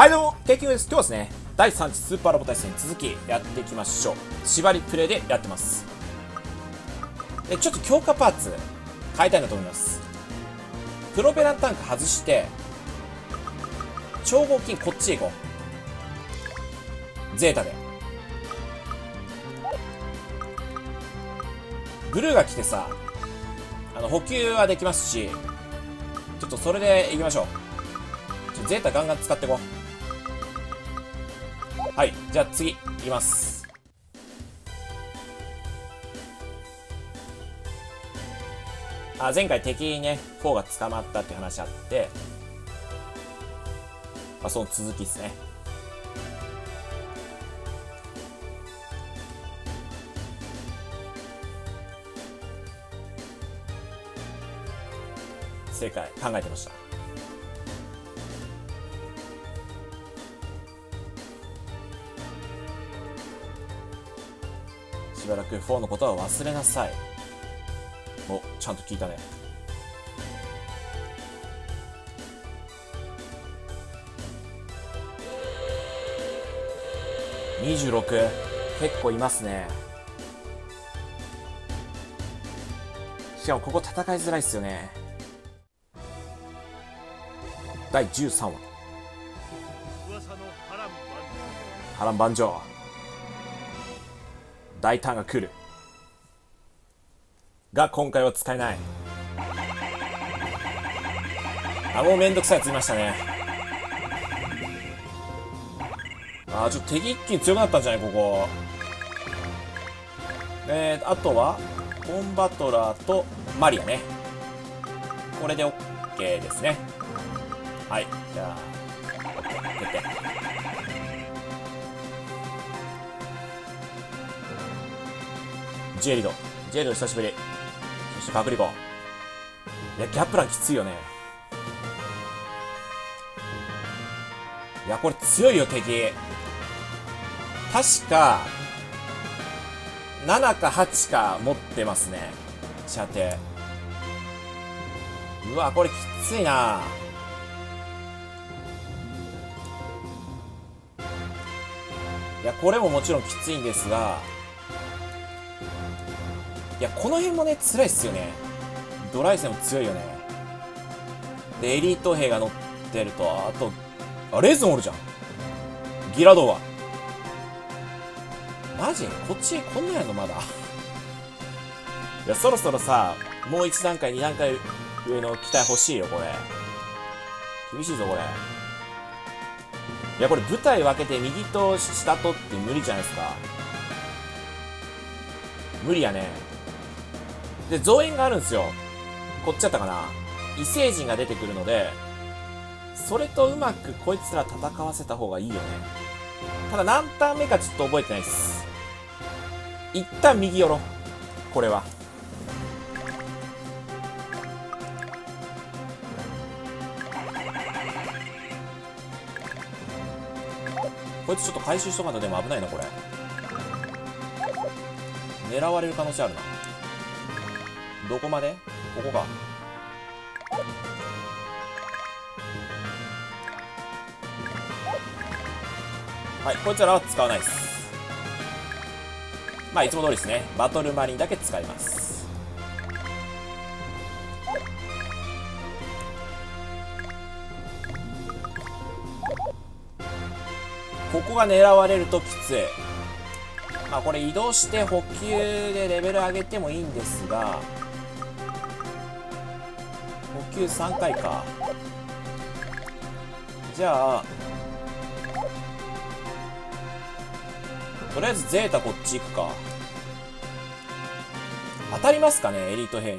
はいどうも、ケイキングです。今日はですね、第3次スーパーロボ対戦続きやっていきましょう。縛りプレイでやってます。で、ちょっと強化パーツ変えたいなと思います。プロペラタンク外して、超合金こっちへ行こう。ゼータで。ブルーが来てさ、あの、補給はできますし、ちょっとそれで行きましょう。ちょゼータガンガン使っていこう。はい、じゃあ次、いきます。あ、前回敵にね、4が捕まったって話あって、まあ、その続きですね。正解、考えてました。く4のことは忘れなさい。お、ちゃんと聞いたね。26結構いますねしかもここ戦いづらいっすよね第13話波乱万波乱万丈大胆が来る。が今回は使えない。あもうめんどくさいやついましたね。あーちょっと敵一気に強くなったんじゃない？ここ。えー、あとはコンバトラーとマリアね。これで OK ですね。はい。じゃあ決定ジェリド。ジェリド久しぶり。そしてパプリコいやギャップランきついよね。いやこれ強いよ敵。確か7か8か持ってますね。射程。うわこれきついな。いやこれももちろんきついんですがいやこの辺もね辛いっすよね。ドライセンも強いよね。でエリート兵が乗ってるとあとあレーズンおるじゃん。ギラドは。マジ？こっちこんなんやのまだ。いやそろそろさもう1段階2段階上の機体欲しいよこれ。厳しいぞこれ。いやこれ舞台分けて右と下とって無理じゃないですか。無理やね。で増援があるんですよ。こっちだったかな。異星人が出てくるのでそれとうまくこいつら戦わせた方がいいよね。ただ何ターン目かちょっと覚えてないです。一旦右寄ろこれは。こいつちょっと回収しとかんとでも危ないなこれ。狙われる可能性あるな。どこまで？ここか。はいこいつらは使わないです。まあいつも通りですね。バトルマリンだけ使います。ここが狙われるときつい。まあこれ移動して補給でレベル上げてもいいんですが補給3回か。じゃあとりあえずゼータこっち行くか。当たりますかねエリート兵に。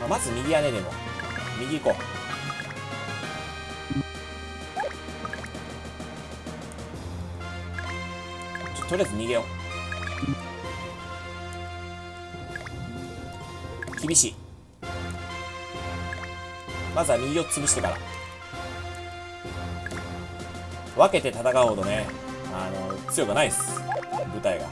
まあまず右やねでも。右行こう。とりあえず逃げよう。厳しいまずは右を潰してから。分けて戦うほどね。あの強くないです。舞台が。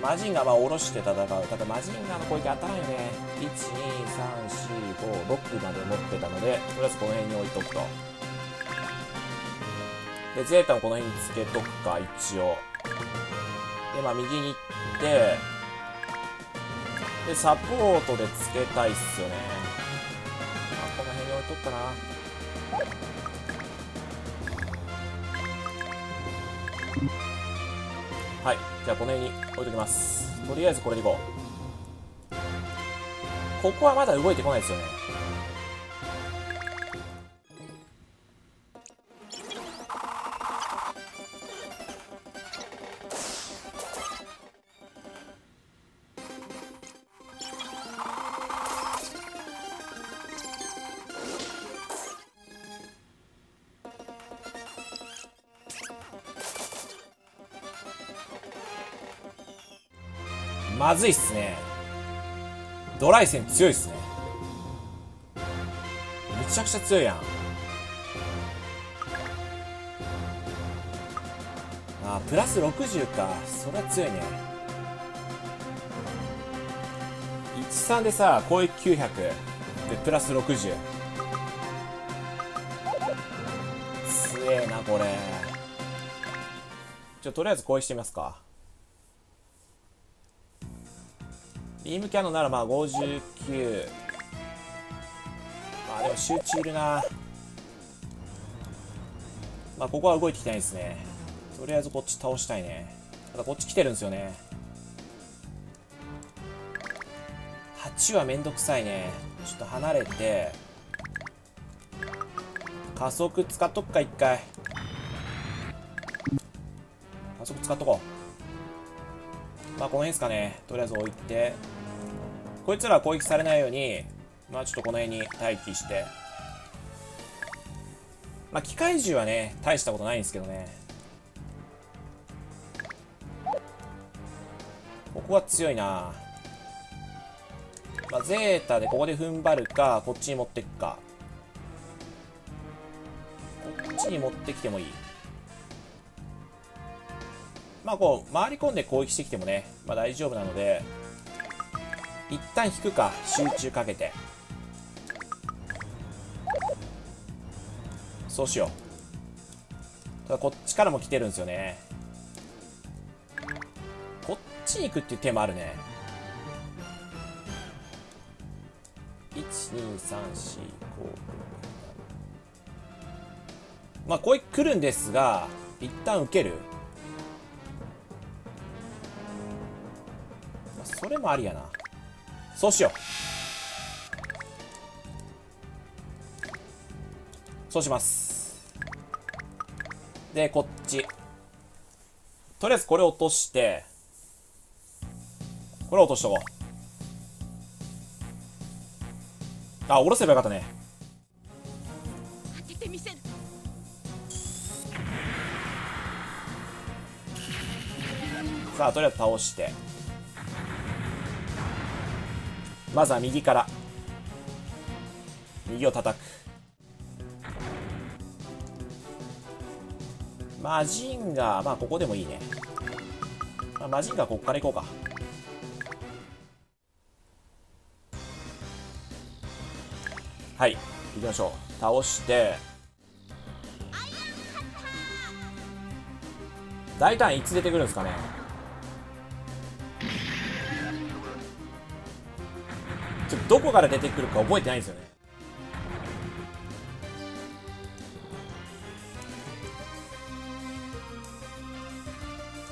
マジンガーまあ下ろして戦う。ただマジンガーの攻撃当たらないね12345まで持ってたのでとりあえずこの辺に置いとくと。でゼータもこの辺につけとくか一応。でまあ右に行ってでサポートでつけたいっすよね。まあこの辺に置いとくかな。はいじゃあこの辺に置いときます。とりあえずこれでいこう。ここはまだ動いてこないですよねまずいっすね。ドライセン強いっすね。めちゃくちゃ強いやん。あプラス60か。それは強いね。13でさ攻撃900でプラス60強えなこれ。じゃとりあえず攻撃してみますか。ビームキャノンならまあ59まあでも集中いるな。まあここは動いてきてないですね。とりあえずこっち倒したいね。ただこっち来てるんですよね。8はめんどくさいね。ちょっと離れて。加速使っとくか一回。加速使っとこう。まあこの辺ですかね。とりあえず置いて。こいつらは攻撃されないようにまあちょっとこの辺に待機して。まあ機械銃はね大したことないんですけどね。ここは強いな。まあゼータでここで踏ん張るかこっちに持ってくか。こっちに持ってきてもいい。まあこう回り込んで攻撃してきてもね、まあ、大丈夫なので。一旦引くか集中かけて。そうしよう。ただこっちからも来てるんですよね。こっちに行くっていう手もあるね。12345まあこう来るんですが一旦受ける。それもありやな。そうしよう。そうします。でこっち。とりあえずこれ落としてこれ落としとこう。あ下ろせばよかったね。当ててみせる。さあとりあえず倒してまずは右から。右を叩く。マジンガーまあここでもいいね、まあ、マジンガーこっから行こうか。はい行きましょう。倒して。大胆いつ出てくるんですかねどこから出てくるか覚えてないんですよね。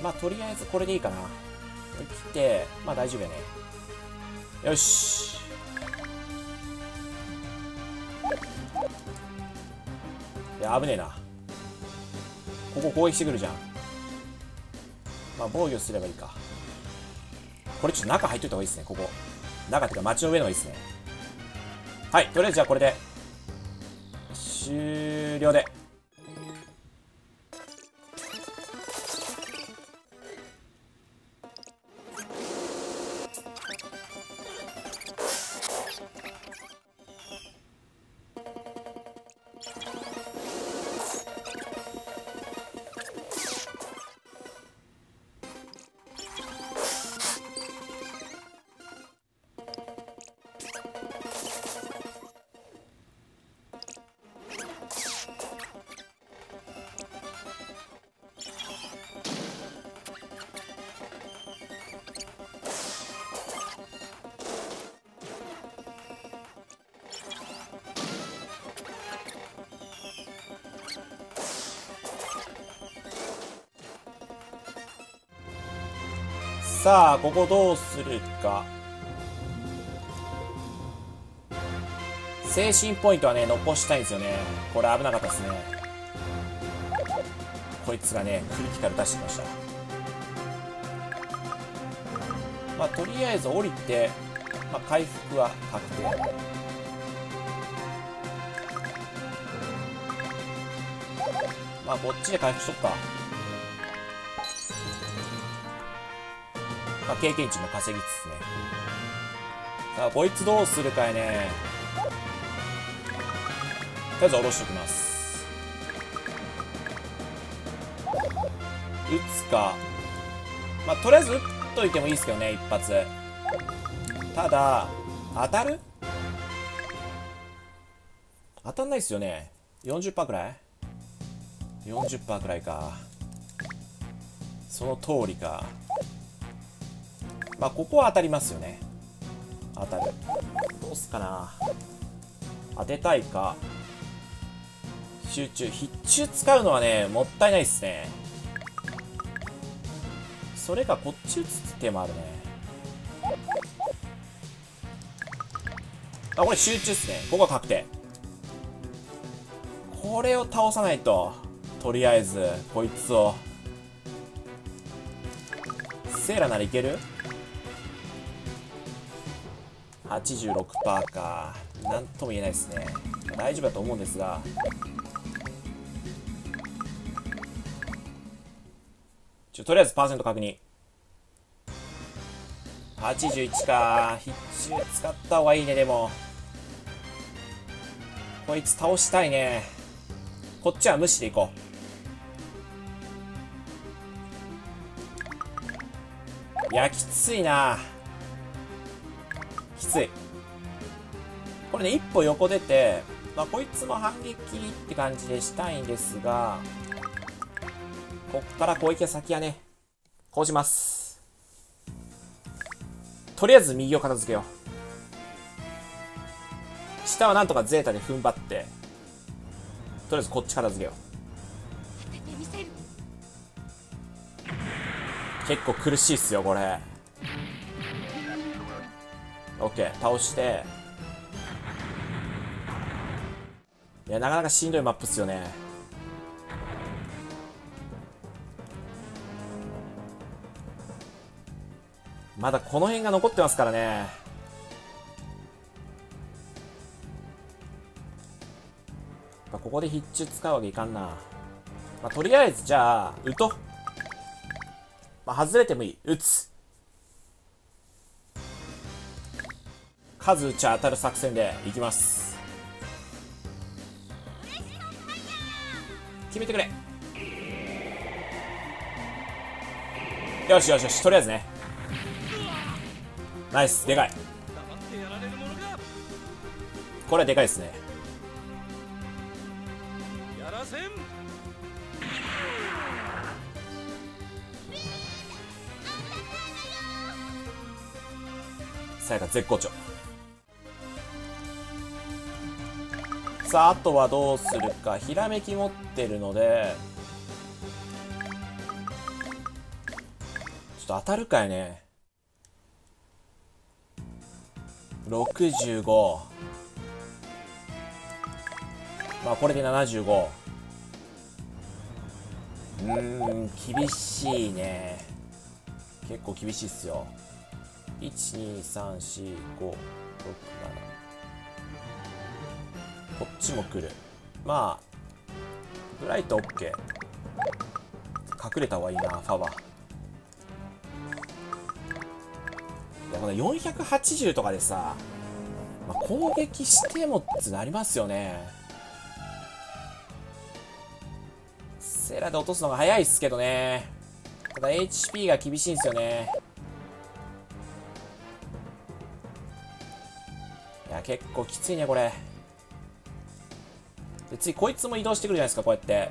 まあとりあえずこれでいいかな。来てまあ大丈夫やね。よし。いや危ねえな。ここ攻撃してくるじゃん。まあ防御すればいいか。これちょっと中入っといた方がいいですねここ。中っていうか街の上の方がいいですね。はいとりあえずじゃあこれで終了で。ここどうするか。精神ポイントはね残したいんですよね。これ危なかったですね。こいつがねクリティカル出してきました。まあとりあえず降りて、まあ、回復は確定。まあこっちで回復しとくか。まあ経験値も稼ぎつつね。さあこいつどうするかやね。とりあえず下ろしておきます。撃つか。まあとりあえず撃っといてもいいですけどね一発。ただ当たる？当たんないっすよね。40%くらい？40%くらいか。その通りか。まあここは当たりますよね。当たる。どうすかな。当てたいか。集中必中使うのはねもったいないっすね。それかこっち打つ手もあるね。あこれ集中っすね。ここは確定。これを倒さないととりあえずこいつを。セーラならいける？86%か。なんとも言えないですね。大丈夫だと思うんですが。ちょとりあえずパーセント確認。81か。必中使った方がいいねでも。こいつ倒したいね。こっちは無視でいこう。いやきついな。ついこれね一歩横出てまあこいつも反撃って感じでしたいんですがこっから攻撃は先やね講じます。とりあえず右を片付けよう。下はなんとかゼータで踏ん張ってとりあえずこっち片付けよう。結構苦しいっすよこれオッケー倒して。いやなかなかしんどいマップっすよね。まだこの辺が残ってますからね。ここで必中使うわけいかんな、まあ、とりあえずじゃあ打とう。まあ、外れてもいい。打つ。数打ち当たる作戦でいきます。決めてくれ。よしよしよし、とりあえずね。ナイス、でかい。これはでかいですね。さやか絶好調。さあ、あとはどうするか。ひらめき持ってるので、ちょっと当たるかいね。65。まあ、これで75。うーん、厳しいね。結構厳しいっすよ。1234567こっちも来る。まあブライト OK 隠れた方がいいなファはいやこの480とかでさ、まあ、攻撃してもってなりますよね。セーラーで落とすのが早いっすけどね。ただ HP が厳しいんですよね。いや結構きついねこれ。で次こいつも移動してくるじゃないですかこうやって。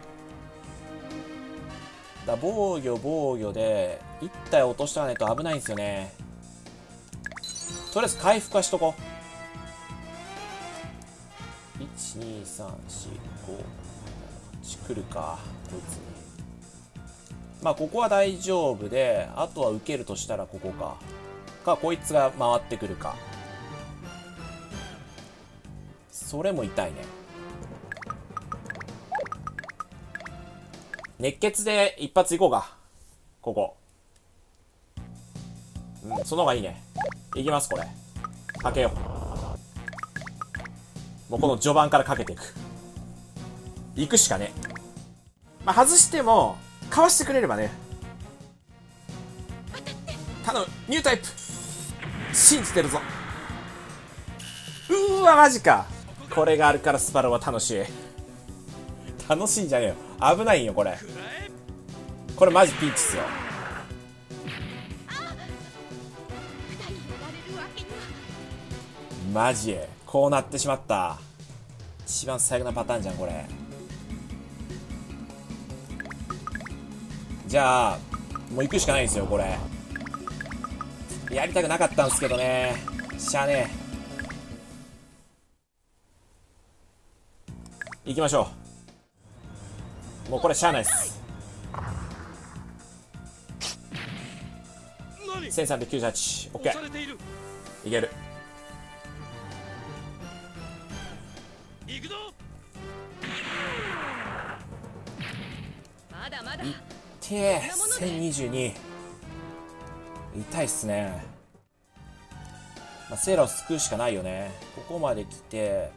だ防御防御で1体落としとかないと危ないんですよね。とりあえず回復はしとこう。12345来るか。こいつに。まあここは大丈夫であとは受けるとしたらここか。かこいつが回ってくるか。それも痛いね。熱血で一発いこうか。ここ。うんその方がいいね。いきますこれ。かけよう。もうこの序盤からかけていく。行くしかね。まあ外してもかわしてくれればね。頼むニュータイプ。信じてるぞ。うーわマジか。これがあるからスパロは楽しい。楽しいんじゃねえよ。危ないよこれ。これマジピンチっすよ。マジ。こうなってしまった。一番最悪なパターンじゃんこれ。じゃあもう行くしかないですよこれ。やりたくなかったんですけどね。しゃあねえ。行きましょう。もうこれしゃあないっす。何？1398OK 押されていける。行くぞ！まだまだ。てえ1022痛いっすね、まあ、セーラを救うしかないよね。ここまで来て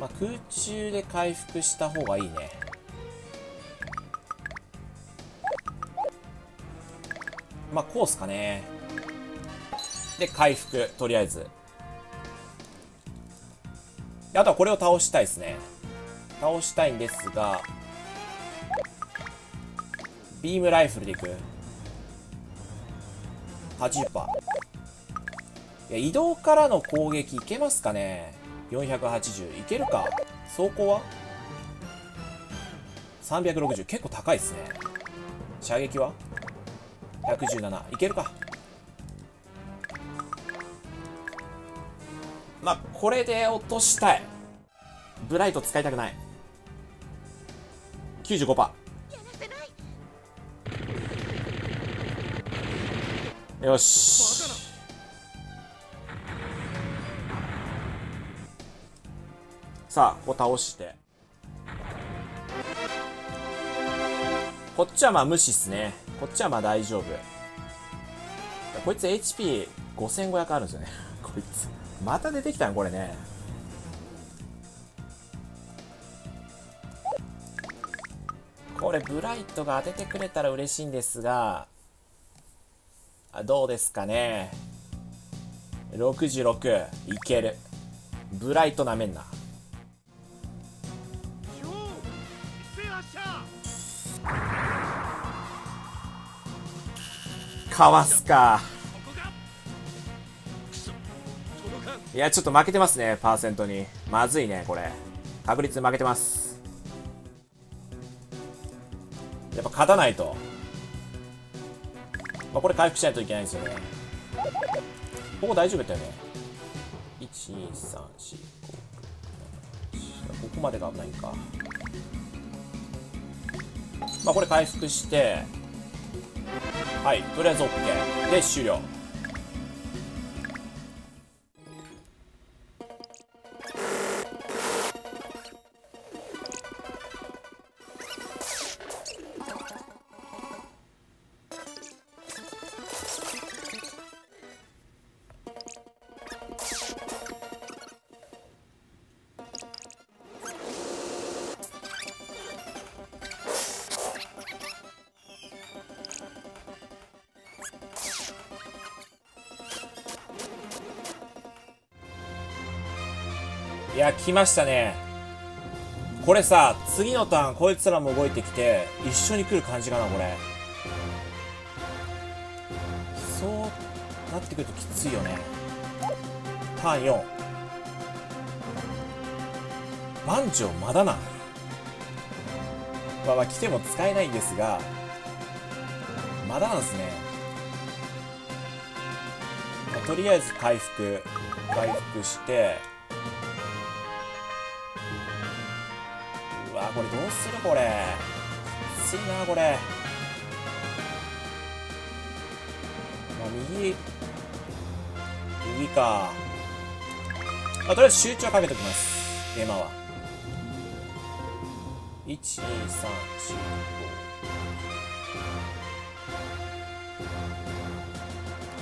まあ空中で回復した方がいいねまあこうっすかねで回復とりあえずあとはこれを倒したいですね。倒したいんですが、ビームライフルでいく。80%。いや、移動からの攻撃いけますかね ?480。いけるか？走行は ?360。結構高いですね。射撃は ?117。いけるか？まあ、これで落としたい。ブライト使いたくない。95%。やらせないよし。さあ、ここ倒して。こっちはまあ無視っすね。こっちはまあ大丈夫。こいつ HP5500 あるんですよね。こいつ。また出てきたん？これね。これブライトが当ててくれたら嬉しいんですが、あどうですかね。66いける。ブライトなめんな。かわすか。いや、ちょっと負けてますね、パーセントに。まずいね、これ。確率負けてます。やっぱ勝たないと。まあ、これ回復しないといけないんですよね。ここ大丈夫だったよね。1、2、3、4、5、6、7、ここまでが危ないか。まあ、これ回復して、はい、とりあえず OK。で、終了。来ましたね。これさ、次のターン、こいつらも動いてきて、一緒に来る感じかな、これ。そうなってくるときついよね。ターン4。バンジョーまだな。まあまあ来ても使えないんですが、まだなんですね。まあとりあえず回復、回復して、あこれどうするこれ。きついなこれ。まあ右。右か。まあ、とりあえず集中はかけときます。エマは。1 2 3 4 5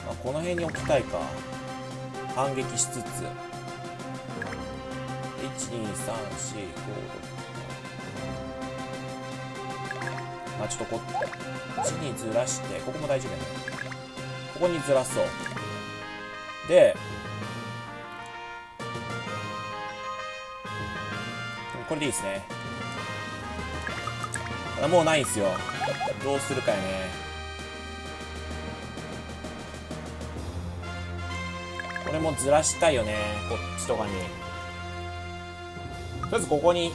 まあ、この辺に置きたいか。反撃しつつ。1 2 3 4 5 6まあちょっとこっちにずらしてここも大丈夫やねここにずらそうでこれでいいですね。ただもうないんすよ。どうするかやね。これもずらしたいよね。こっちとかに。とりあえずここに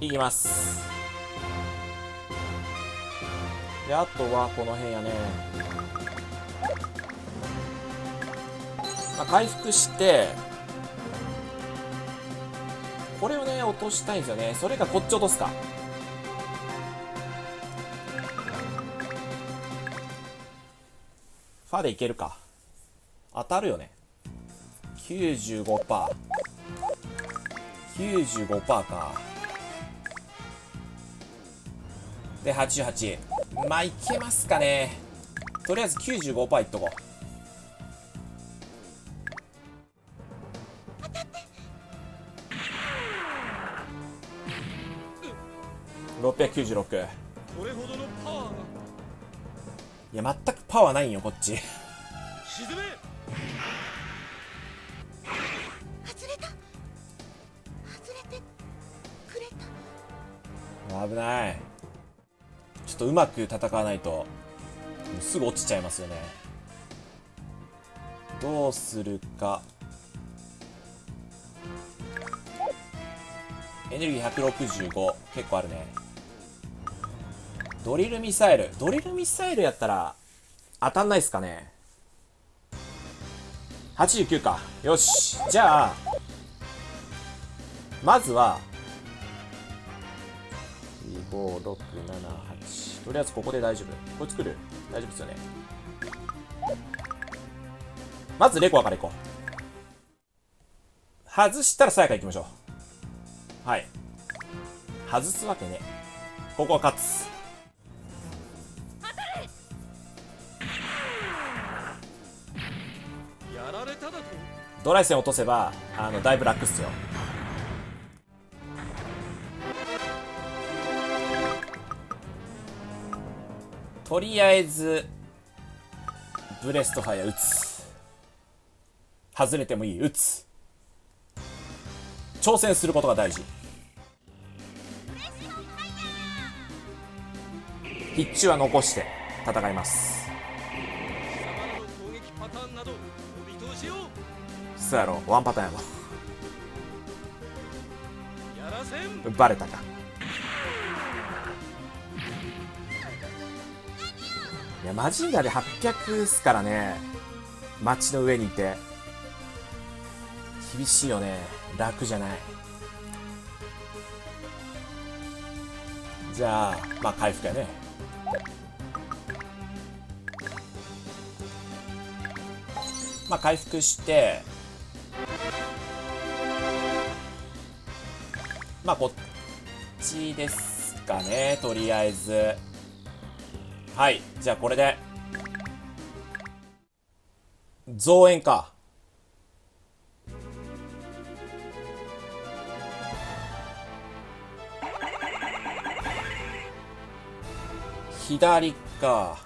行きます。であとはこの辺やね。まあ、回復してこれをね落としたいんですよね。それかこっち落とすか。ファでいけるか。当たるよね。95%95% か。で88まあいけますかね。とりあえず95%いっとこ。う696これほどのパワーがいや全くパワーないんよこっち。沈め。外れた。外れてくれた。危ないとうまく戦わないとすぐ落ちちゃいますよね。どうするか。エネルギー165結構あるね。ドリルミサイル。ドリルミサイルやったら当たんないっすかね。89か。よし。じゃあまずは5、6、7、8とりあえずここで大丈夫。これ作る？大丈夫ですよね。まずレコアからいこう。外したらさやか行きましょう。はい。外すわけね。ここは勝つ。やられただと？ドライ線落とせばあのだいぶ楽っすよとりあえずブレストファイア打つ。外れてもいい。打つ。挑戦することが大事。必中は残して戦います。そうやろワンパターンやろバレたかいやマジンガーで800っすからね。街の上にいて。厳しいよね。楽じゃない。じゃあまあ回復やね。まあ回復して。まあこっちですかねとりあえず。はいじゃあこれで。増援か。左か。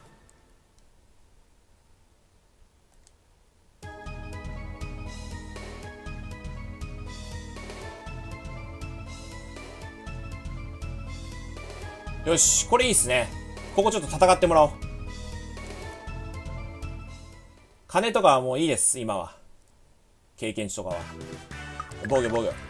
よしこれいいっすね。ここちょっと戦ってもらおう。金とかはもういいです今は。経験値とかは。防御防御。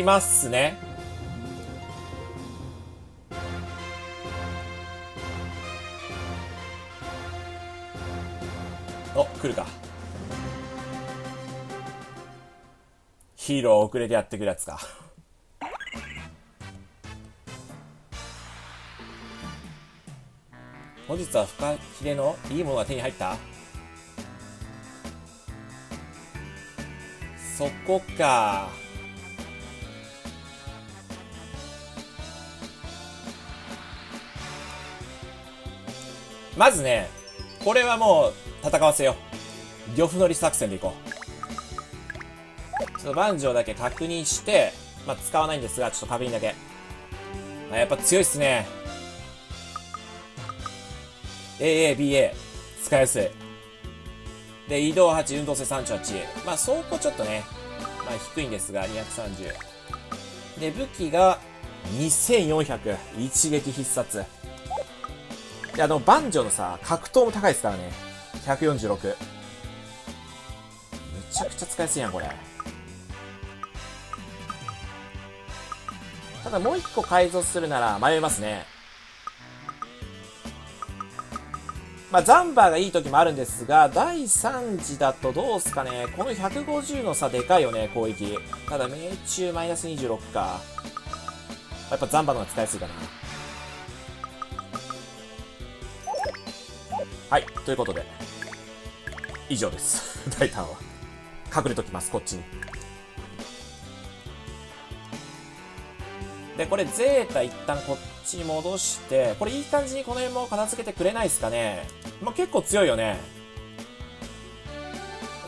あ来ますね。お来るか。ヒーロー遅れてやってくるやつか。本日はフカヒレのいいものが手に入った？そこか。まずねこれはもう戦わせよう。呂布乗り作戦でいこう。ちょっと万丈だけ確認してまあ使わないんですがちょっと確認だけ。あやっぱ強いっすね。AABA 使いやすい。で移動8運動性38まあ走行ちょっとね、まあ、低いんですが230で武器が2400一撃必殺。であのバンジョのさ格闘も高いですからね146むちゃくちゃ使いやすいやんこれただもう一個改造するなら迷いますねまあ、ザンバーがいい時もあるんですが、第3次だとどうすかね。この150の差でかいよね、攻撃。ただ、命中マイナス26か。やっぱザンバーの方が使いやすいかな。はい、ということで、以上です。大胆は。隠れときます、こっちに。で、これ、ゼータ一旦こっちに戻して、これいい感じにこの辺も片付けてくれないですかね。まあ、結構強いよね。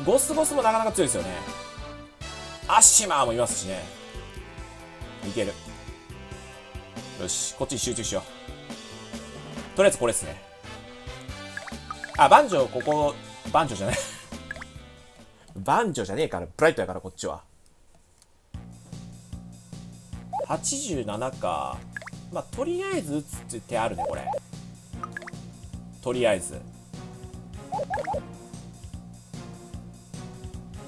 ゴスゴスもなかなか強いですよね。アッシマーもいますしね。いける。よし、こっちに集中しよう。とりあえずこれですね。あ、バンジョー、ここ、バンジョーじゃない。バンジョーじゃねえから、ブライトやから、こっちは。87か。まあ、とりあえず打つって手あるね、これ。とりあえず。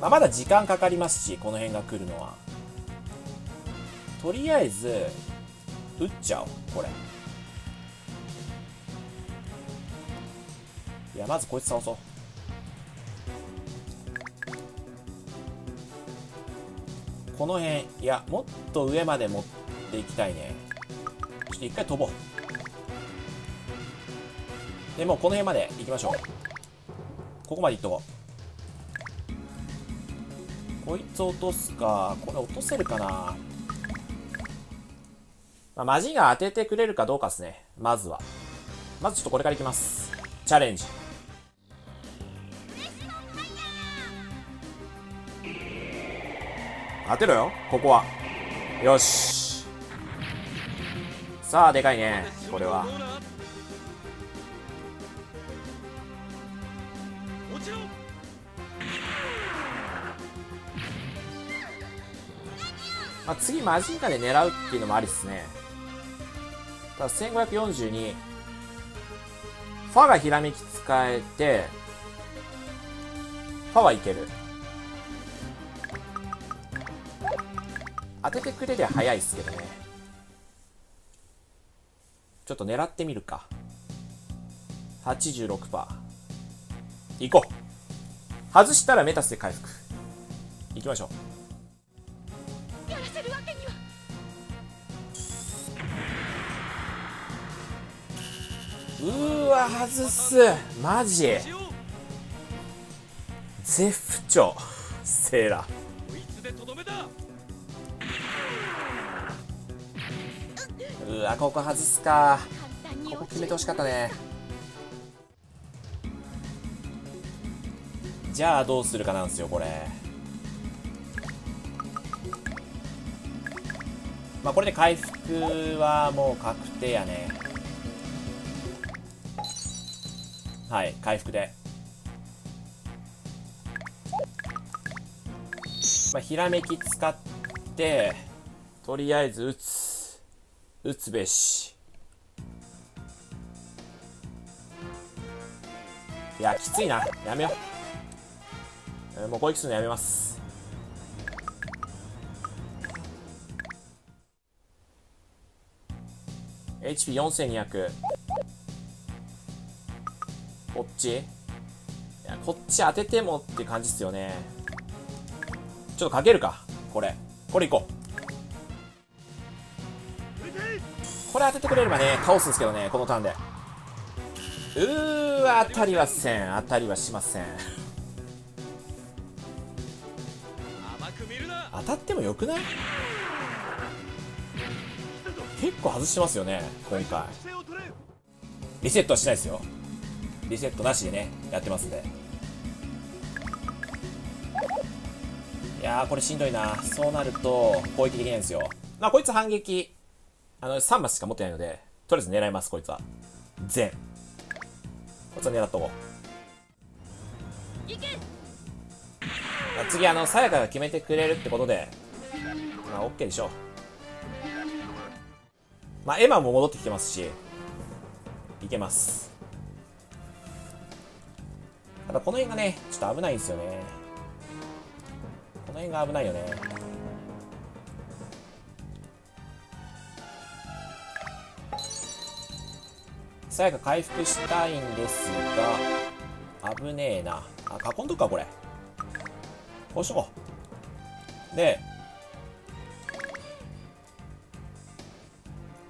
まあ、まだ時間かかりますし、この辺が来るのは。とりあえず、打っちゃおう、これ。いや、まずこいつ倒そう。この辺、いや、もっと上まで持っていきたいね。ちょっと一回飛ぼう。で、もうこの辺まで行きましょう。ここまで行っとこう。こいつ落とすか。これ落とせるかな。まあ、マジが当ててくれるかどうかですね。まずは。まずちょっとこれからいきます。チャレンジ。当てろよ、ここは。よし。さあ、でかいね。これは。まあ、次マジンカで狙うっていうのもありっすね。ただ1542。ファがひらめき使えて、ファはいける。当ててくれりゃ早いっすけどね。ちょっと狙ってみるか。86%。行こう。外したらメタスで回復。行きましょう。うーわ外すマジ絶不調セーラうわここ外すか。ここ決めてほしかったね。じゃあどうするかなんですよこれ。まあこれで回復はもう確定やね。はい回復で。まあひらめき使ってとりあえず打つ。打つべしいやきついな。やめよう。もう攻撃するのやめます。HP4200 こっち？いやこっち当ててもって感じっすよね。ちょっとかけるか。これ。これいこう。これ当ててくれればね倒すんですけどねこのターンで。うーわ当たりはせん。当たりはしません。甘く見るな。当たってもよくない？結構外してますよね今回。リセットはしないですよ。リセットなしでねやってますんで。いやーこれしんどいな。そうなると攻撃できないんですよ。まあこいつ反撃あの3マスしか持ってないのでとりあえず狙いますこいつは。全。こいつは狙っとこう。あ次あのさやかが決めてくれるってことでまあ OK でしょう。まあエマも戻ってきてますしいけます。ただこの辺がねちょっと危ないんですよね。この辺が危ないよねさやか回復したいんですが危ねえな。あ囲んどくかこれ。こうしとこう。で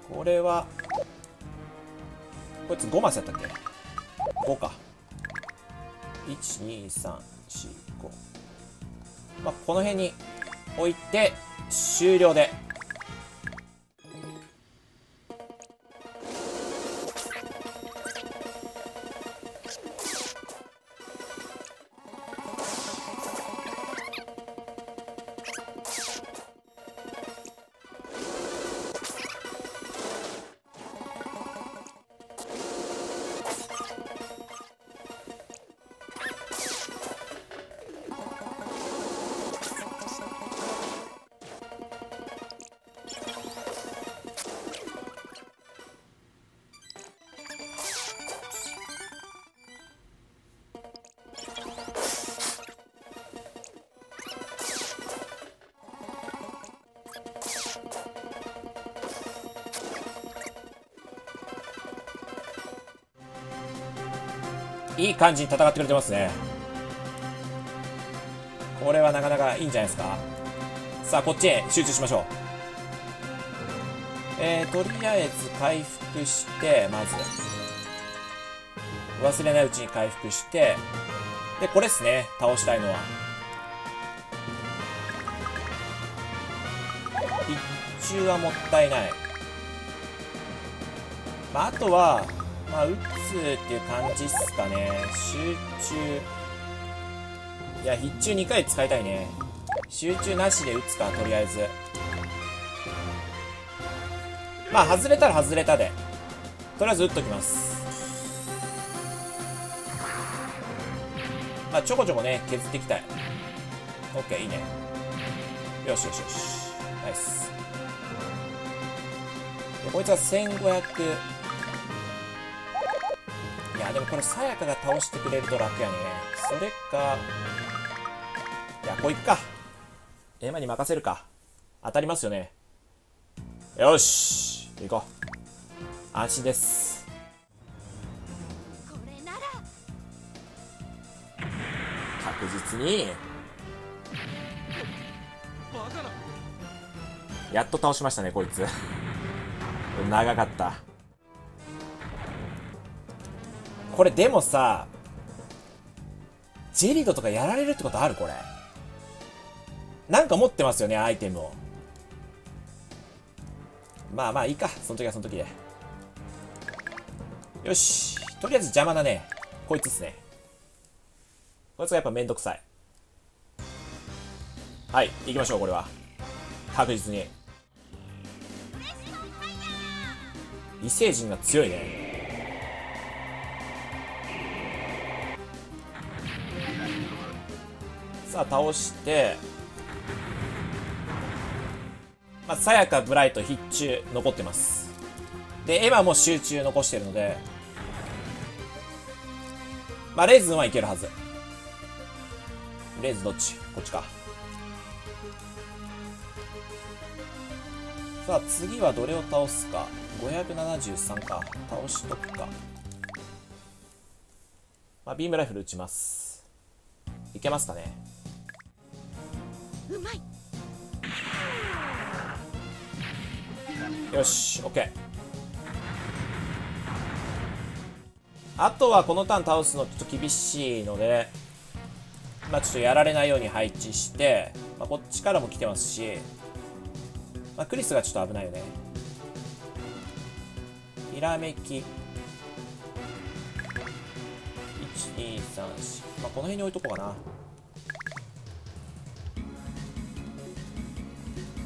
これはこいつ5マスやったっけ？5か。12345まあこの辺に置いて終了で。いい感じに戦ってくれてますね。これはなかなかいいんじゃないですか。さあこっちへ集中しましょう。えー、とりあえず回復してまず。忘れないうちに回復してでこれっすね。倒したいのは。一中はもったいない。まあ、あとはまあ、打っっていう感じっすかね。集中。いや、必中2回使いたいね。集中なしで打つか、とりあえず。まあ、外れたら外れたで。とりあえず打っときます。まあ、ちょこちょこね、削っていきたい。オッケー、いいね。よしよしよし。ナイス。こいつは1500、や、でもこれ、さやかが倒してくれると楽やね。それか、いや、こういくか。エマに任せるか。当たりますよね。よし行こう。安心です。これなら確実に、やっと倒しましたね、こいつ。長かった。これでもさ、ジェリドとかやられるってことあるこれ。なんか持ってますよね、アイテムを。まあまあいいか、その時はその時で。よし。とりあえず邪魔だね。こいつっすね。こいつがやっぱめんどくさい。はい、行きましょう、これは。確実に。異星人が強いね。さあ、倒して、まあ、さやか、ブライト、必中、残ってます。で、エヴァも集中残してるので、まあ、レーズンはいけるはず。レーズンどっち？こっちか。さあ、次はどれを倒すか。573か倒しとくかまあビームライフル撃ちますいけますかねうまい。よし OK あとはこのターン倒すのちょっと厳しいのでまあちょっとやられないように配置して、まあ、こっちからも来てますし、まあ、クリスがちょっと危ないよね。ひらめき。1234まあこの辺に置いとこうかな。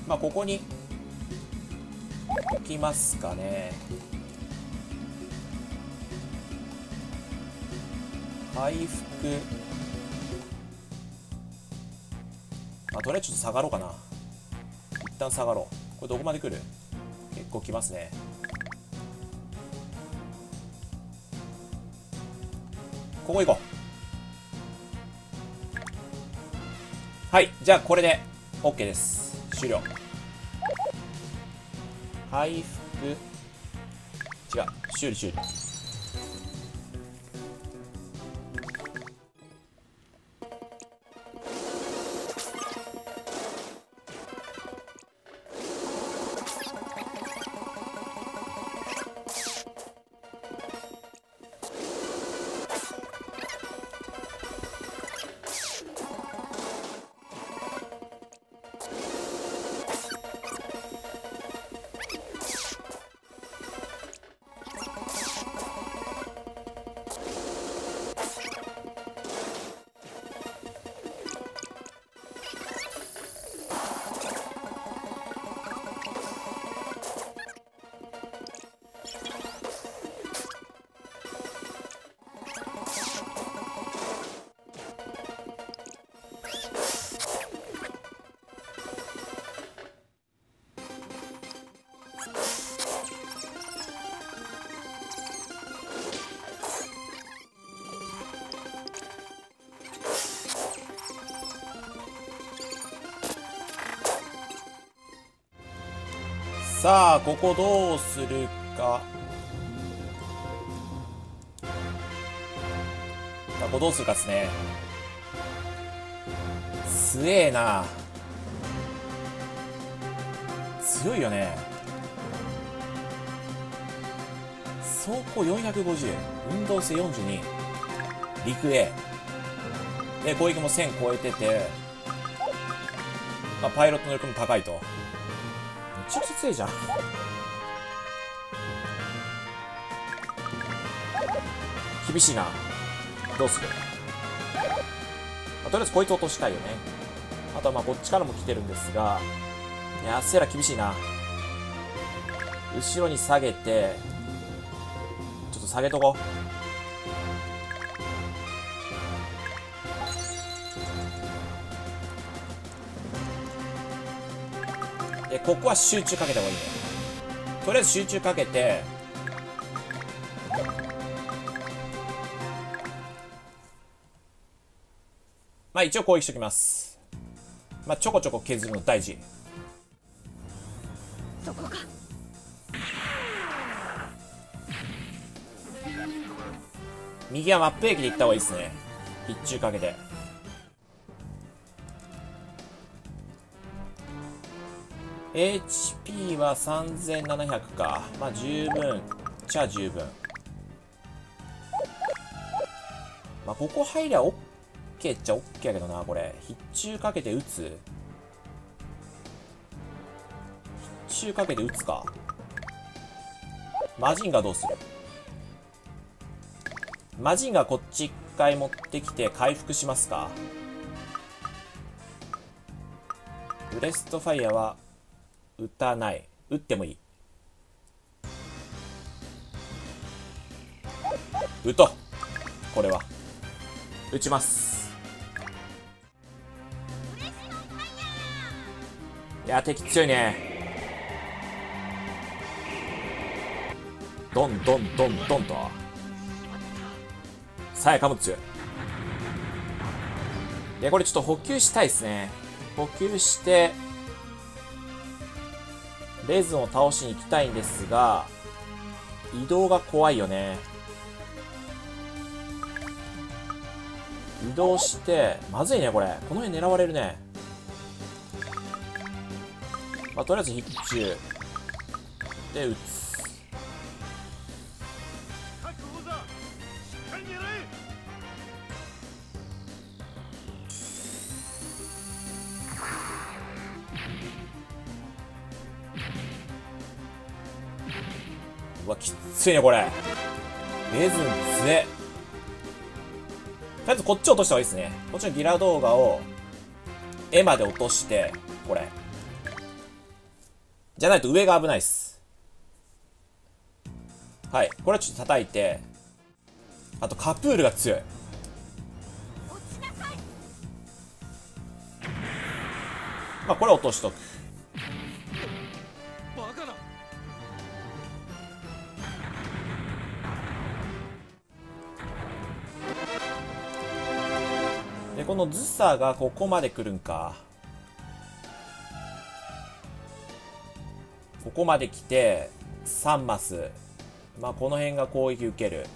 まあここに置きますかね。回復。まあとりあえずちょっと下がろうかな。一旦下がろう。これどこまで来る？結構来ますね。ここ行こう。はいじゃあこれで OK です。終了。回復。違う。修理修理。さあここどうするか。さあここどうするかですね。強えな。強いよね。走行450運動性42陸 A で攻撃も1000超えてて、まあ、パイロットの力も高いと。強いじゃん。厳しいな。どうする、まあとりあえずこいつ落としたいよね。あとはまあこっちからも来てるんですが。いやセーラ厳しいな。後ろに下げてちょっと下げとこう。ここは集中かけた方がいいね。とりあえず集中かけてまあ一応攻撃しときます。まあちょこちょこ削るの大事。そこか。右はマップ駅で行った方がいいですね。一中かけて HP は3700か。まあ十分。じゃあ十分。まあここ入りゃ OK っちゃ OK やけどなこれ。必中かけて撃つ。必中かけて撃つか。マジンガどうする？マジンガこっち一回持ってきて回復しますか。ブレストファイヤーは撃たない。撃ってもいい。撃とう。これは。撃ちます。いや敵強いね。ドンドンドンドンと。さやかも強い。いやこれちょっと補給したいですね。補給してレーズンを倒しに行きたいんですが移動が怖いよね。移動してまずいねこれ。この辺狙われるね。まあとりあえず必中で撃つ。きっついねこれ。レズンつえとりあえずこっち落とした方がいいですね。こっちのギラ動画を絵まで落としてこれ。じゃないと上が危ないっす。はい。これはちょっと叩いて。あとカプールが強い。まあこれ落としとく。のズサがここまで来るんか。ここまで来て3マス。まあこの辺が攻撃受ける。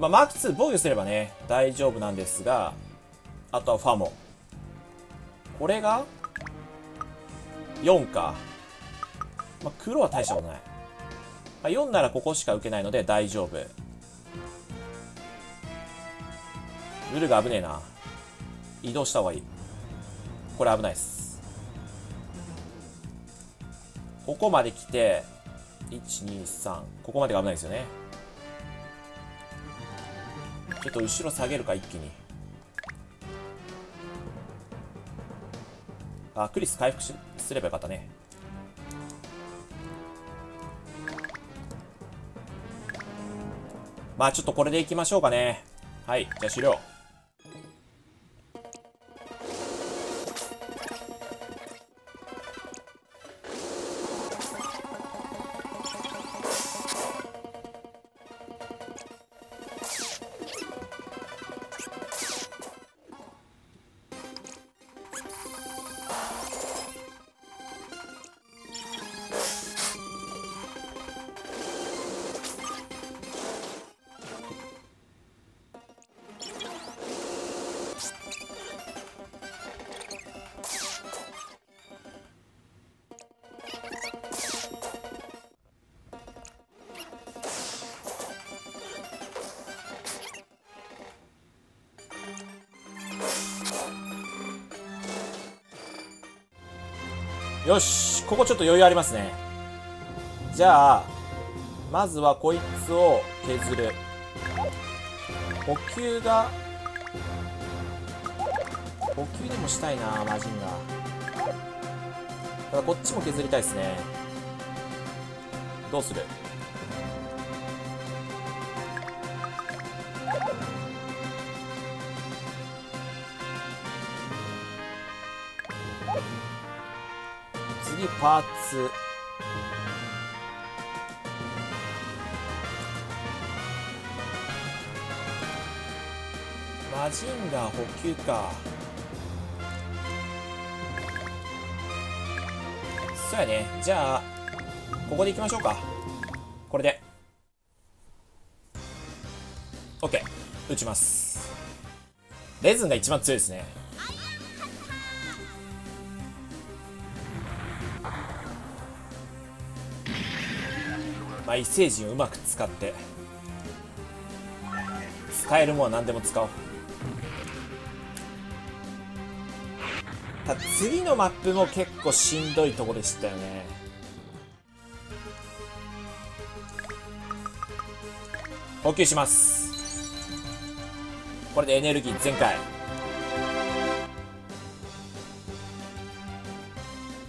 まあマーク2防御すればね大丈夫なんですがあとはファモ。これが4か。まあ黒は大したことない、まあ、4ならここしか受けないので大丈夫。ルルが危ねえな。移動した方がいい。これ危ないっす。ここまで来て123ここまでが危ないですよね。ちょっと後ろ下げるか一気に。あクリス回復しすればよかったね。まあちょっとこれでいきましょうかね。はいじゃあ終了。ここちょっと余裕ありますね。じゃあまずはこいつを削る。補給が補給でもしたいなマジンが。ただこっちも削りたいですね。どうする？次パーツ。マジンガー補給か。そうやね。じゃあここで行きましょうか。これで。OK 撃ちます。レズンが一番強いですね。異星人をうまく使って使えるものは何でも使おうた次のマップも結構しんどいとこでしたよね補給しますこれでエネルギー全開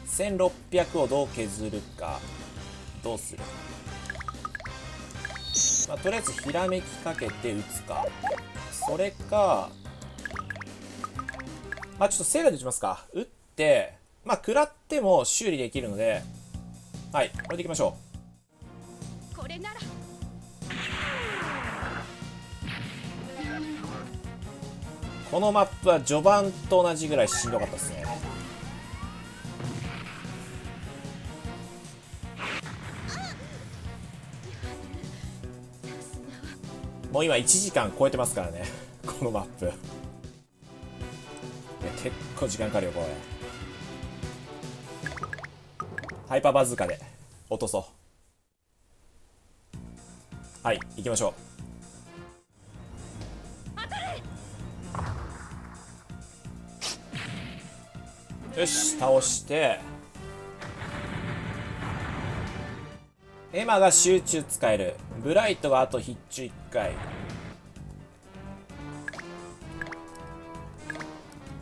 1600をどう削るかどうするまあ、とりあえずひらめきかけて打つか。それかまあちょっとセールで打ちますか。打ってまあ食らっても修理できるので。はいこれでいきましょこれなら。うこのマップは序盤と同じぐらいしんどかったですねもう今1時間超えてますからね。このマップ。いや結構時間かかるよこれ。ハイパーバズーカで。落とそう。はい行きましょう。よし倒して。エマが集中使える。ブライトがあと必中1回。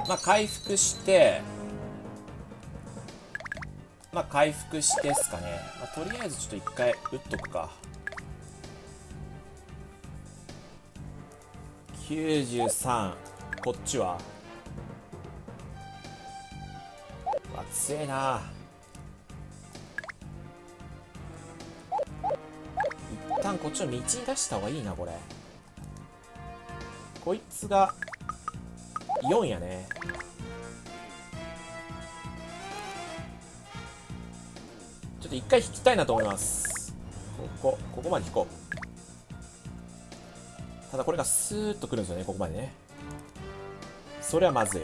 まあ回復してまあ回復してですかね、まあ、とりあえずちょっと1回打っとくか。93こっちは？わ強えな。旦こっちの道に出した方がいいなこれ。こいつが4やね。ちょっと一回引きたいなと思います。ここここまで引こう。ただこれがスーッとくるんですよねここまでね。それはまずい。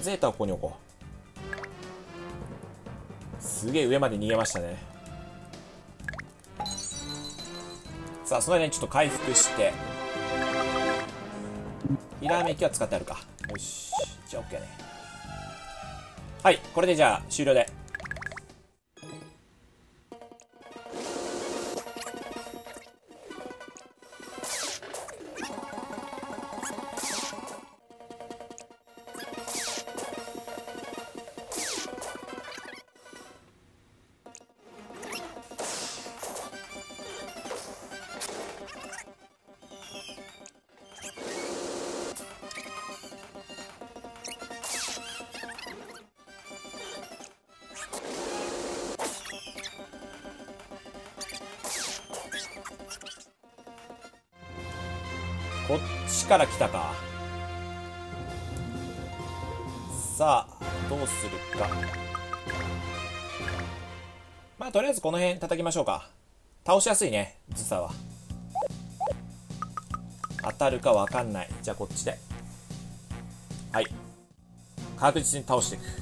ゼータをここに置こう。すげえ上まで逃げましたね。さあその間にちょっと回復して。ひらめきは使ってあるか。よし。じゃあ OK ね。はい。これでじゃあ終了で。から来たか。さあどうするか。まあとりあえずこの辺叩きましょうか。倒しやすいねズサは。当たるかわかんない。じゃあこっちで。はい。確実に倒していく。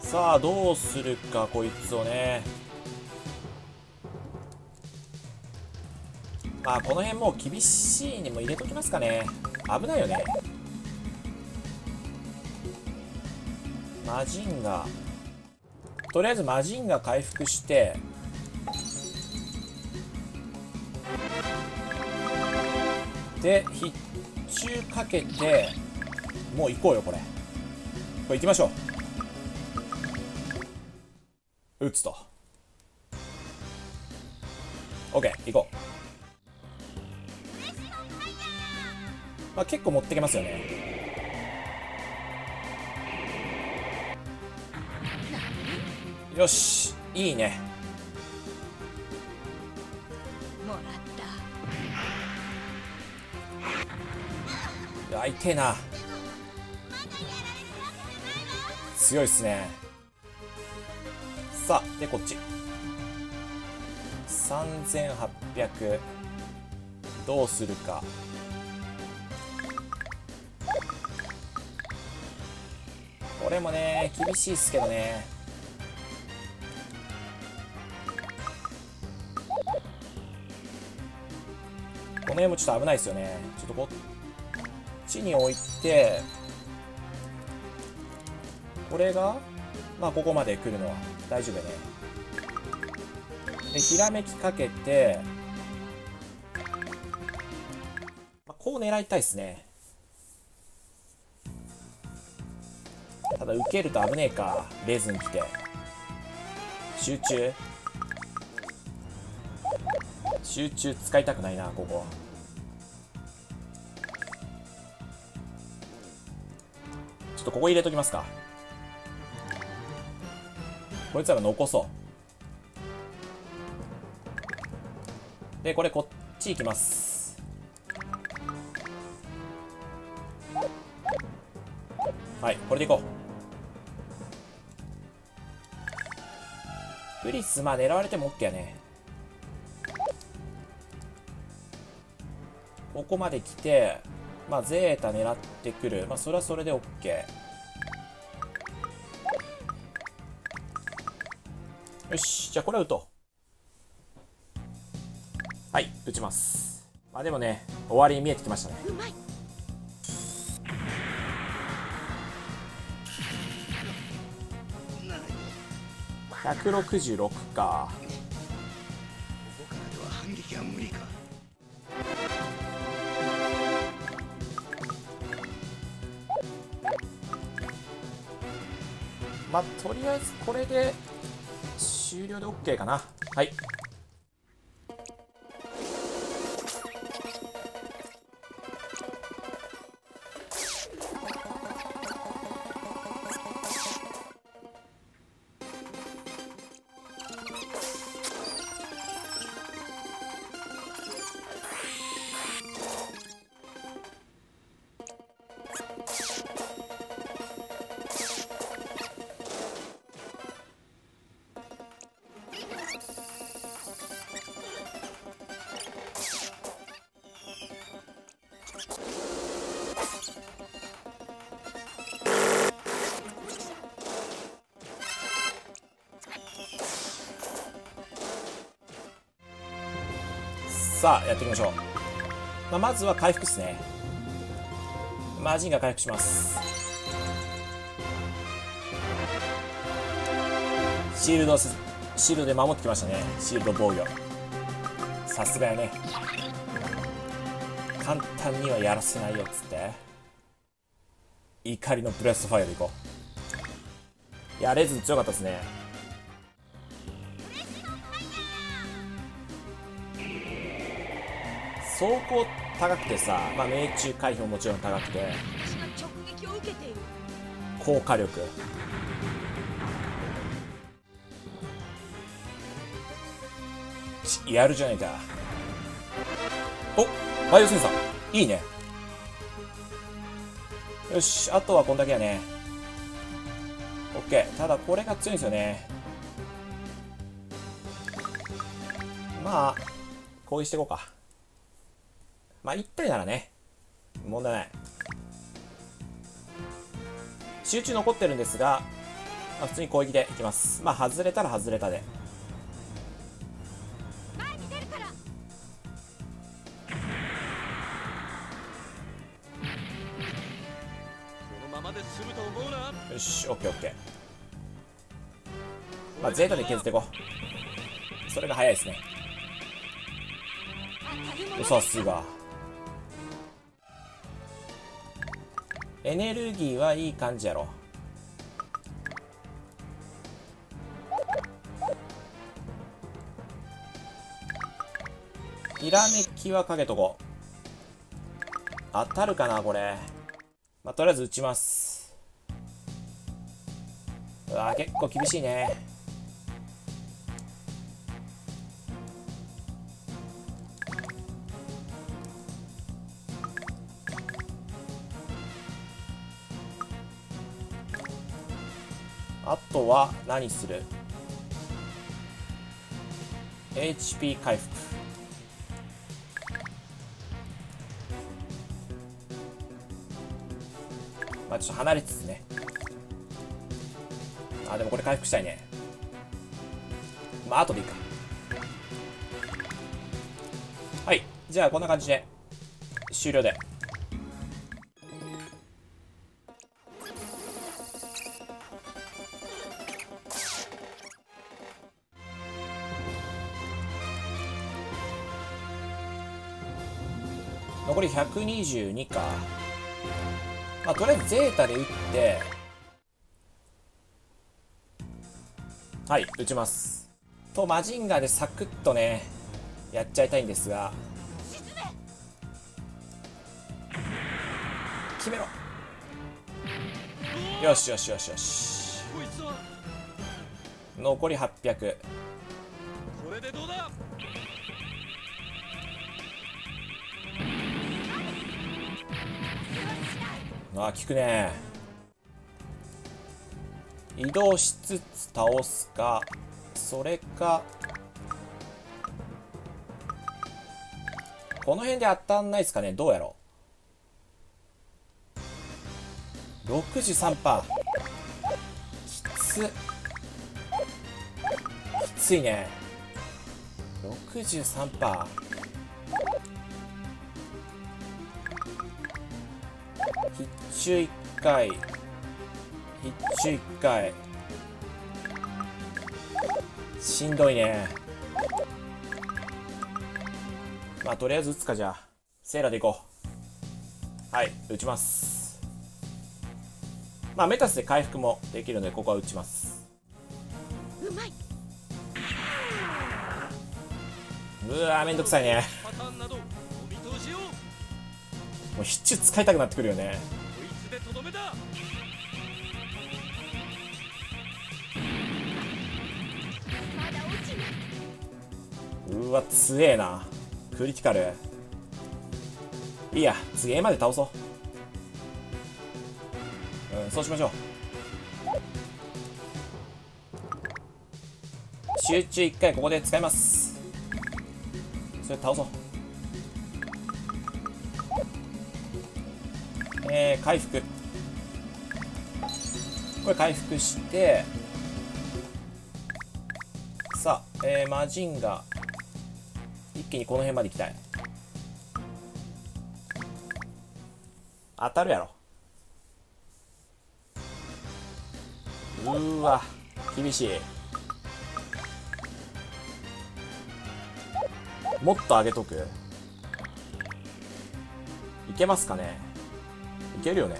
さあどうするかこいつをね。まあこの辺もう厳しいにも入れときますかね。危ないよね。マジンガ。とりあえずマジンガ回復してで必中かけてもう行こうよこれ。これ行きましょう。打つと。OK 行こう。まあ結構持ってけますよね。よしいいね。ったいな。強いっすね。さあでこっち。3800どうするか。これもね厳しいっすけどね。この辺もちょっと危ないですよね。ちょっとこっに置いてこれがまあここまで来るのは大丈夫やね。でひらめきかけて、まあ、こう狙いたいですね。ただ受けると危ねえか。レーズン来て。集中。集中使いたくないなここここ入れときますか？こいつら残そう。でこれこっち行きます。はいこれでいこう。プリスまあ狙われても OK やね。ここまで来てまあゼータ狙ってくる。まあそれはそれで OK よしじゃあこれは打とう。はい打ちます。まあでもね終わりに見えてきましたね。うまい。166かここか。らでは反撃は無理か。まあとりあえずこれで終了で OK かな。はい。さあやっていきましょう、まあ、まずは回復っすね。マジンが回復します。シールドシールドで守ってきましたね。シールド防御。さすがやね。簡単にはやらせないよっつって。怒りのブレストファイアでいこう。いやレズ強かったですね。走行高くてさ、まあ、命中回避ももちろん高くて私が直撃を受けている。高火力。ちやるじゃないか。おバイオセンサー。いいね。よしあとはこんだけやね。オッケー。ただこれが強いんですよね。まあ攻撃していこうかまあ1体ならね問題ない。集中残ってるんですが、まあ、普通に攻撃でいきます。まあ外れたら外れたで。よしオッケーオッケー。まあゼータで削っていこう。それが早いですね。さすがエネルギーはいい感じやろ。ひらめきはかけとこう。当たるかなこれ。まあ、とりあえず打ちます。うわ結構厳しいね。あとは何する？HP 回復。まあちょっと離れつつね。あでもこれ回復したいね。まあ後でいいか。はい。じゃあこんな感じで終了で。残り122か。まあとりあえずゼータで打って。はい打ちます。とマジンガーでサクッとねやっちゃいたいんですが。決めろ。よしよしよしよし。残り800これでどうだ？あ効くね。移動しつつ倒すかそれかこの辺で当たんないですかね。どうやろう。63%きつ。きついね。63%必中1回。必中1回。しんどいね。まあとりあえず打つかじゃあ。セーラでいこう。はい打ちます。まあメタスで回復もできるのでここは打ちます。うまい。うわーめんどくさいね。もう必中使いたくなってくるよねとどめだうわ強えな。クリティカル。いいや次 A まで倒そう。うんそうしましょう。集中1回ここで使います。それ倒そう。えー、回復。これ回復してさあ、えー、マジンガ一気にこの辺まで行きたい。当たるやろ。うーわ厳しい。もっと上げとく？いけますかね？いけるよね。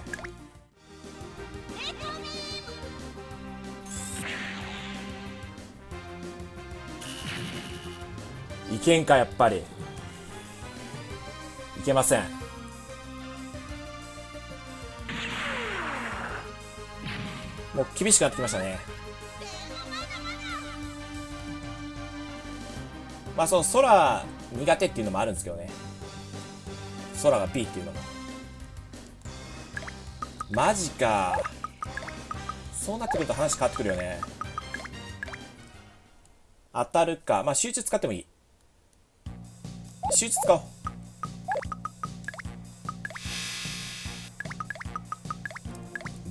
けんかやっぱり。いけません。もう厳しくなってきましたね。まあその空苦手っていうのもあるんですけどね。空が B っていうのも。マジか。そうなってくると話変わってくるよね。当たるか。まあ集中使ってもいい。集中使おう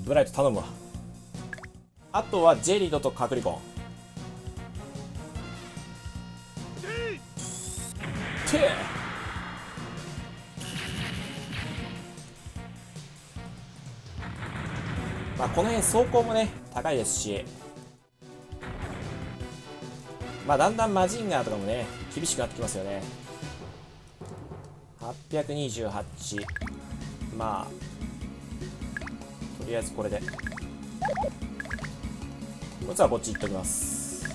ブライト頼むわ。あとはジェリドとカクリコ。ンて。まあこの辺走行もね高いですし。まあだんだんマジンガーとかもね厳しくなってきますよね。828まあとりあえずこれで。こいつはこっち行っときます。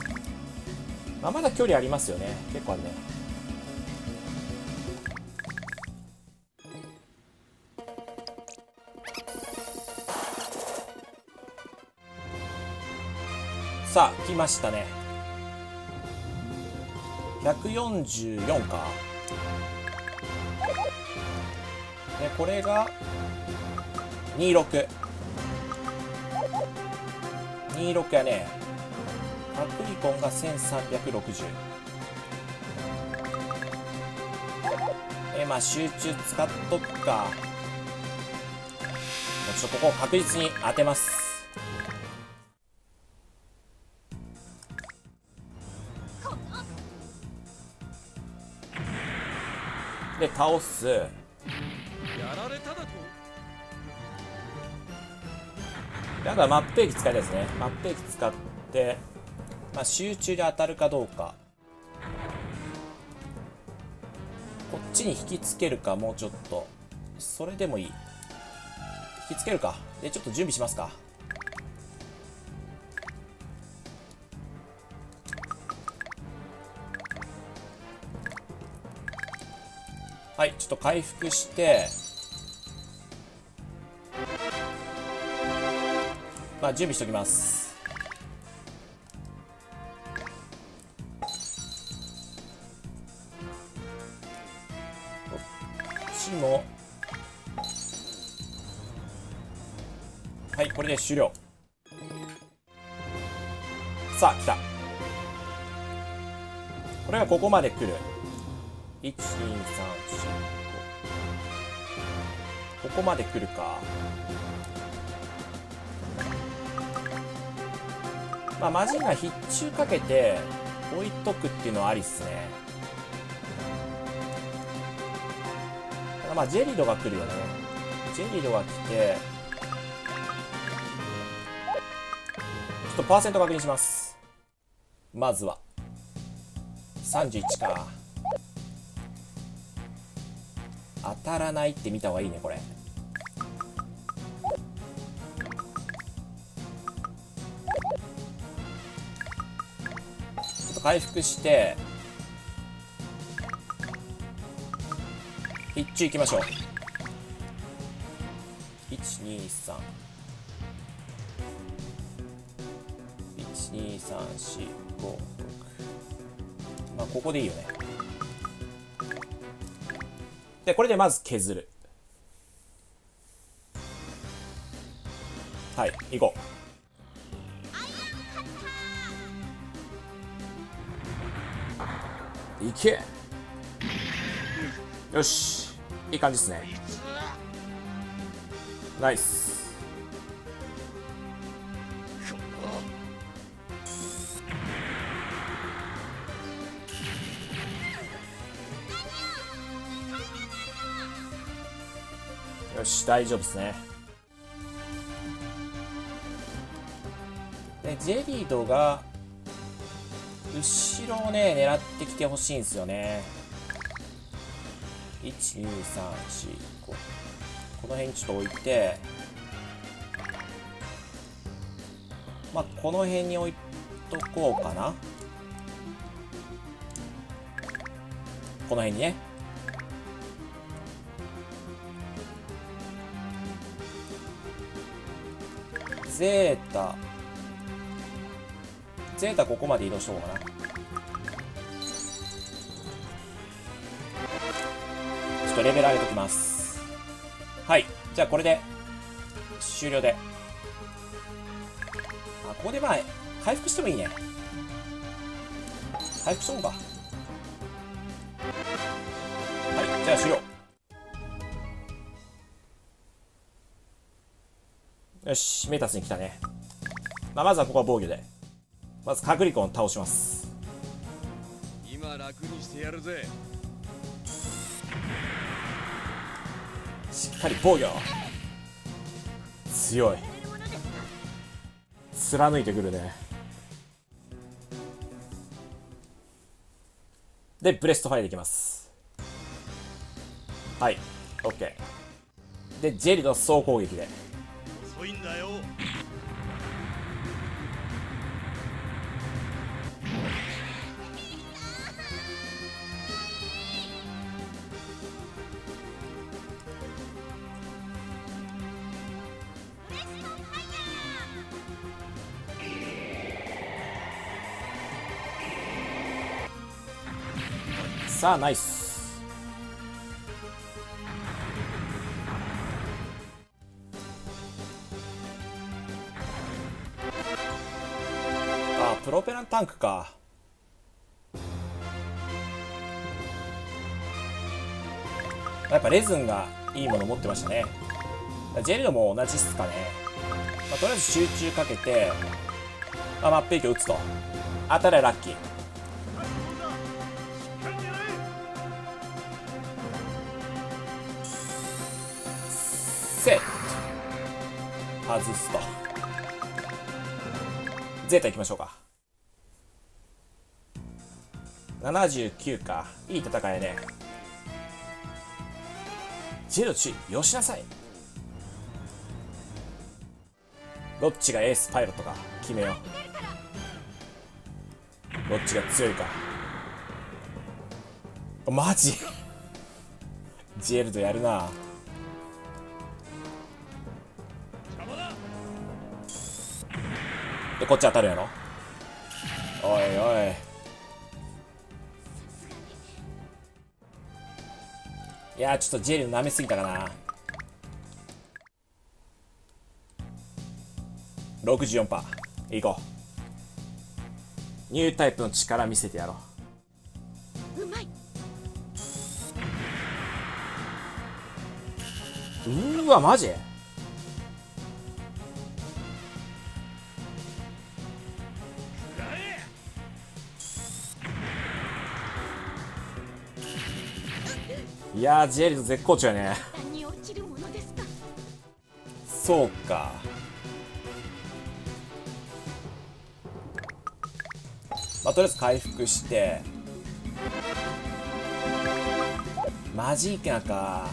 まあまだ距離ありますよね。結構あるね。さあ来ましたね。144か。これが2626やね。カプリコンが1360えまあ集中使っとくか。もうちょっとここ確実に当てます。で倒す。であとはマップ兵器使いたいですね。マップ兵器使って、まあ、集中で当たるかどうか。こっちに引きつけるかもうちょっと。それでもいい。引きつけるか。でちょっと準備しますか。はいちょっと回復してあ準備しておきます。こっちもはいこれで終了。さあ来た。これがここまで来る。1 2 3 4 5ここまで来るか。まあマジンが必中かけて置いとくっていうのはありっすね。ただまあジェリドが来るよね。ジェリドが来てちょっとパーセント確認します。まずは。31か。当たらないって見た方がいいねこれ。回復して一中いきましょう。123 1 2 3 4 5 6まあここでいいよね。でこれでまず削る。はい行こう。いけ。よし。いい感じですね。ナイス。よし大丈夫ですね。でジェリードが後ろをね狙ってきてほしいんですよね。12345この辺にちょっと置いて。まあこの辺に置いとこうかな。この辺にね。ゼータ。ゼータここまで移動しとこうかな。とレベル上げときます。はい。じゃあこれで終了で。あここでまあ回復してもいいね。回復しとこうか。はい。じゃあ終了。よし、メタスに来たね。まあ、まずはここは防御で。まず、カクリコン倒します。今楽にしてやるぜ。かなり防御強い。貫いてくるね。で、ブレストファイでいきます。はい、OK。で、ジェリの総攻撃で。遅いんだよさあ、ナイス。あ、プロペラタンクか。やっぱレズンがいいもの持ってましたね。ジェルドも同じっすかね。まあ、とりあえず集中かけて、まあ、マップ影響打つと。当たりゃラッキー。セット外すと。ゼータ行きましょうか。79か。いい戦いね。ジェロチよしなさい。どっちがエースパイロットか。決めよう。どっちが強いか。マジ。ジェルドやるな。こっち当たるやろ？おいおい。いやーちょっとジェル舐めすぎたかな。64%いこう。ニュータイプの力見せてやろう。まい。ううーわマジ？やージェリーと絶好調やね。そうか。まあとりあえず回復して。マジーキャか。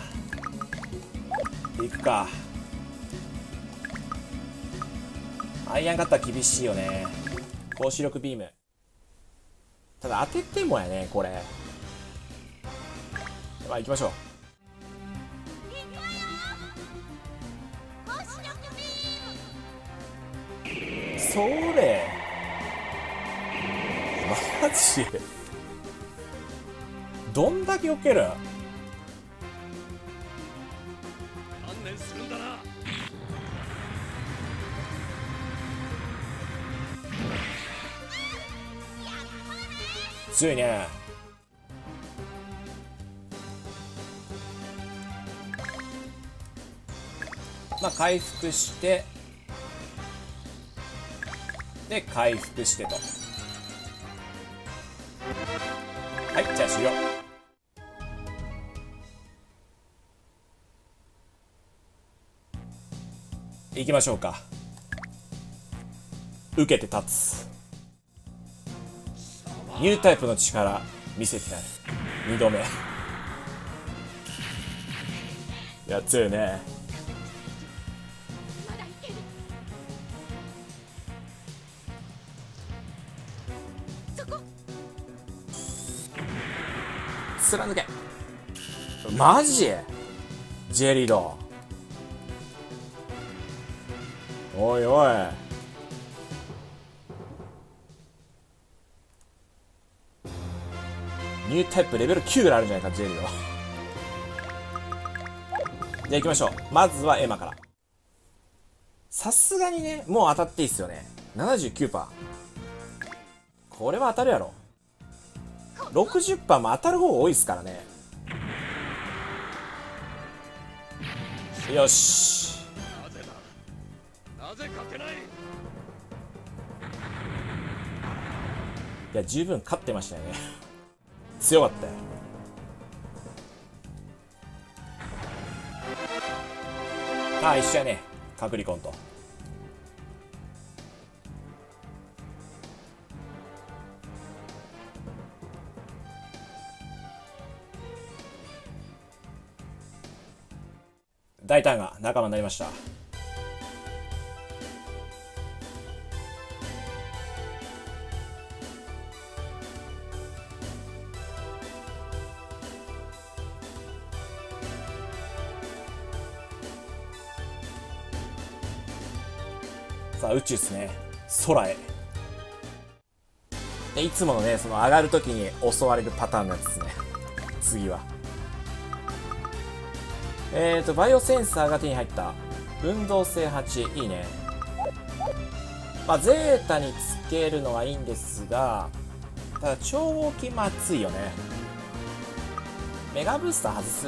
行くか。アイアンカッター厳しいよね。高視力ビーム。ただ当ててもやねこれまあ行きましょう。それ。マジどんだけ避ける？観念するんだな。強いねまあ回復してで回復してと。はいじゃあ終了。行きましょうか。受けて立つ。ニュータイプの力見せてやる。2度目。いや強いね。貫け。マジ？ジェリド。おいおい。ニュータイプレベル9ぐらいあるんじゃないかジェリド。じゃあ行きましょう。まずはエマから。さすがにねもう当たっていいっすよね。79%これは当たるやろ。60%も当たる方多いっすからね。よし。なぜだ？なぜ勝てない？いや十分勝ってましたよね。強かったよ。ああ一緒やね。カクリコンと大胆が仲間になりました。さあ宇宙ですね。空へ。でいつものねその上がるときに襲われるパターンのやつですね。次は。えーとバイオセンサーが手に入った運動性8いいね。まあゼータにつけるのはいいんですがただ超大きま熱いよね。メガブースター外す？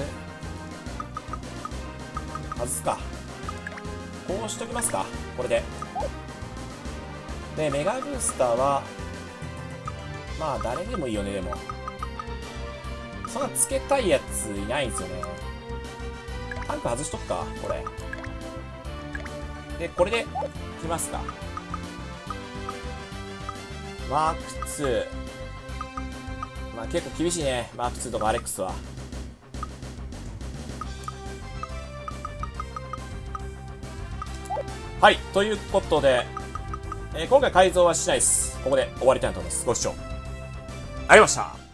外すか。こうしときますか。これで。でメガブースターはまあ誰でもいいよねでも。そんなつけたいやついないんですよね。ンク外しとくかこれ。でこれできますか。マーク2まあ結構厳しいね。マーク2とかアレックスは。はいということで、えー今回改造はしないです。ここで終わりたいと思います。ご視聴。ありがとうございました。